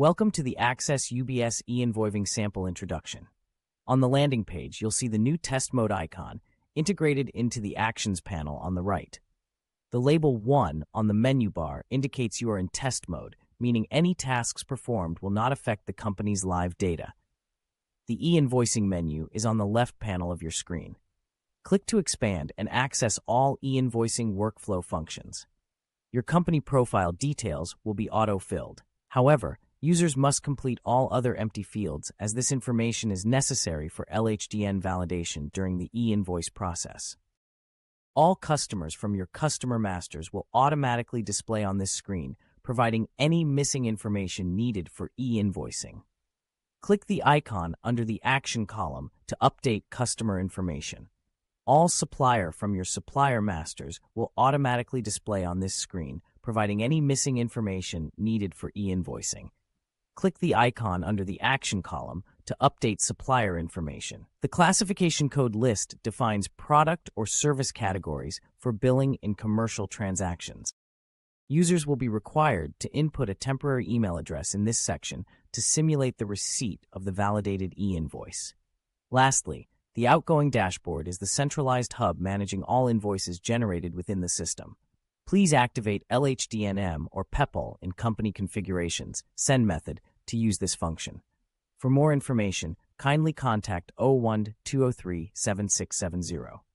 Welcome to the Access UBS e-invoicing sample introduction. On the landing page, you'll see the new test mode icon integrated into the Actions panel on the right. The label 1 on the menu bar indicates you are in test mode, meaning any tasks performed will not affect the company's live data. The e-invoicing menu is on the left panel of your screen. Click to expand and access all e-invoicing workflow functions. Your company profile details will be auto-filled. However, users must complete all other empty fields as this information is necessary for LHDN validation during the e-invoice process. All customers from your customer masters will automatically display on this screen, providing any missing information needed for e-invoicing. Click the icon under the Action column to update customer information. All supplier from your supplier masters will automatically display on this screen, providing any missing information needed for e-invoicing. Click the icon under the Action column to update supplier information. The classification code list defines product or service categories for billing in commercial transactions. Users will be required to input a temporary email address in this section to simulate the receipt of the validated e-invoice. Lastly, the outgoing dashboard is the centralized hub managing all invoices generated within the system. Please activate LHDNM or Peppol in company configurations, send method, to use this function. For more information, kindly contact 01 203 7670.